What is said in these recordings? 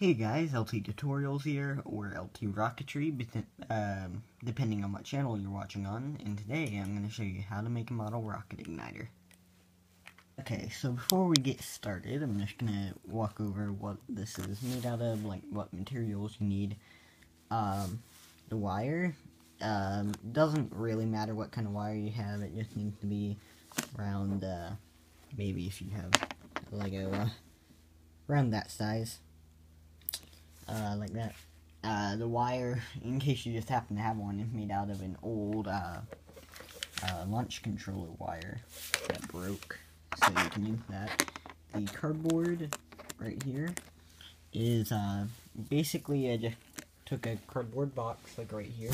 Hey guys, LT Tutorials here, or LT Rocketry, um, depending on what channel you're watching on, and today I'm going to show you how to make a model rocket igniter. Okay, so before we get started, I'm just going to walk over what this is made out of, like what materials you need. Um, the wire, um, doesn't really matter what kind of wire you have, it just needs to be around, uh, maybe if you have Lego, uh, around that size uh, like that. Uh, the wire, in case you just happen to have one, is made out of an old uh, uh, launch controller wire that broke, so you can use that. The cardboard right here is uh, basically I just took a cardboard box like right here,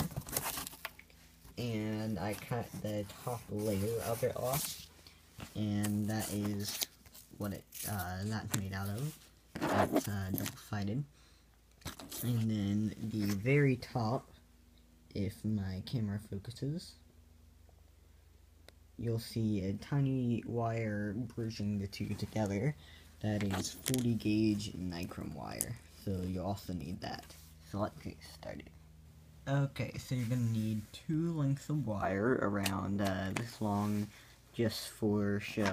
and I cut the top layer of it off, and that is what it uh, that's made out of. It's uh, double-sided. And then the very top, if my camera focuses, you'll see a tiny wire bridging the two together. That is 40 gauge nichrome wire. So you also need that. So let's get started. Okay, so you're going to need two lengths of wire around uh, this long just for show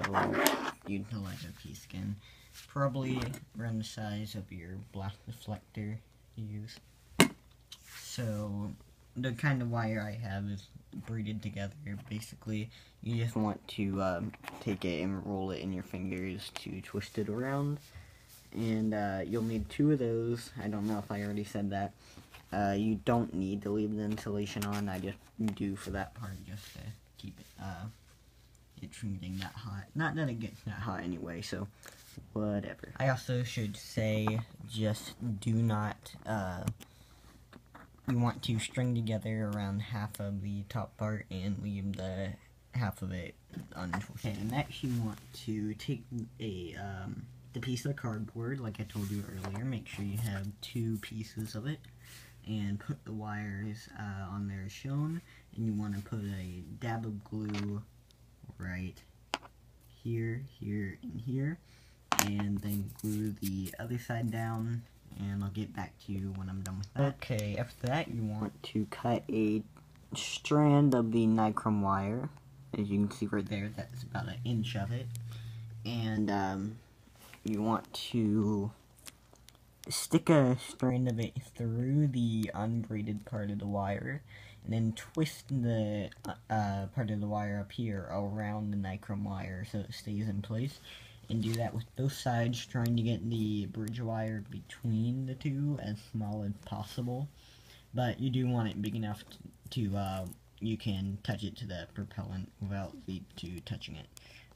utilize a piece again. Probably around the size of your black deflector you use. So, the kind of wire I have is braided together. Basically, you just want to um, take it and roll it in your fingers to twist it around. And uh, you'll need two of those. I don't know if I already said that. Uh, you don't need to leave the insulation on. I just do for that part just to keep it, uh, it from getting that hot. Not that it gets that hot anyway, so whatever. I also should say, just do not, uh, you want to string together around half of the top part and leave the half of it untwisted. Okay, next you want to take a, um, the piece of cardboard, like I told you earlier, make sure you have two pieces of it, and put the wires uh, on there as shown, and you want to put a dab of glue right here, here, and here, and then glue the other side down and I'll get back to you when I'm done with that. Okay, after that you want to cut a strand of the nichrome wire. As you can see right there, that's about an inch of it. And um, you want to stick a strand of it through the unbraided part of the wire and then twist the uh, part of the wire up here around the nichrome wire so it stays in place and do that with both sides, trying to get the bridge wire between the two as small as possible. But you do want it big enough to, to uh, you can touch it to the propellant without the two touching it.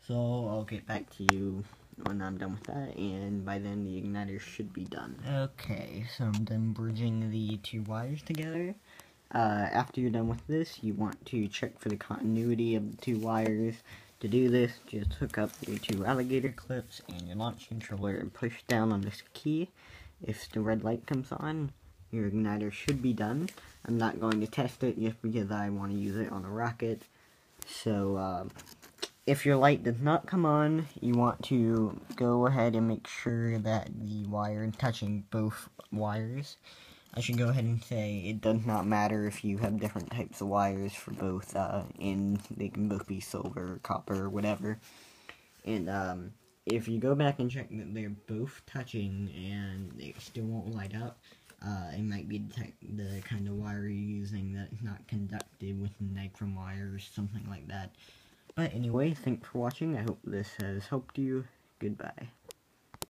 So I'll get back to you when I'm done with that, and by then the igniter should be done. Okay, so I'm done bridging the two wires together. Uh, after you're done with this, you want to check for the continuity of the two wires to do this, just hook up your two alligator clips and your launch controller and push down on this key. If the red light comes on, your igniter should be done. I'm not going to test it just because I want to use it on a rocket. So, uh, if your light does not come on, you want to go ahead and make sure that the wire is touching both wires I should go ahead and say it does not matter if you have different types of wires for both, uh, and they can both be silver, copper, or whatever. And, um, if you go back and check that they're both touching and they still won't light up, uh, it might be the kind of wire you're using that's not conductive with nichrome wire or something like that. But anyway, thanks for watching. I hope this has helped you. Goodbye.